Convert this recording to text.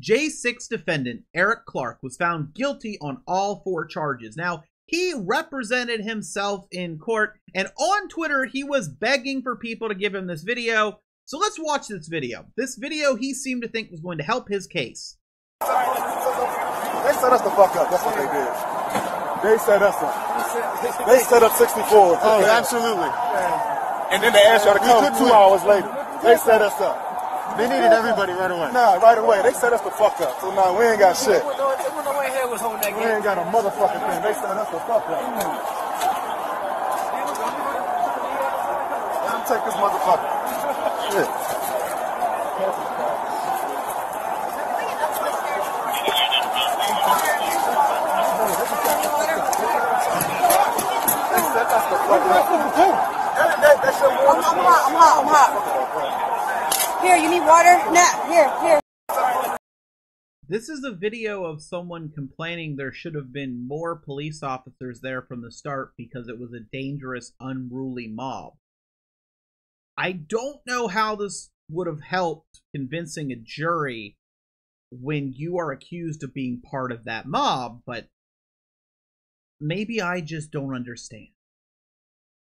J6 defendant Eric Clark was found guilty on all four charges. Now, he represented himself in court, and on Twitter, he was begging for people to give him this video. So let's watch this video. This video he seemed to think was going to help his case. They set us the fuck up. That's what they did. They set us up. They set up 64. Oh, absolutely. And then they asked y'all to come two hours later. They set us up. They needed everybody right away. Nah, right away. They set us the fuck up. So now we ain't got shit. There was no way was holding that We ain't got a motherfucking thing. They set us the fuck up. Mm. Let them take this motherfucker. Shit. They set us the fuck up. That, that, that shit I'm, I'm hot, I'm hot, I'm hot. Here, you need water? Nah, here, here. This is a video of someone complaining there should have been more police officers there from the start because it was a dangerous, unruly mob. I don't know how this would have helped convincing a jury when you are accused of being part of that mob, but maybe I just don't understand.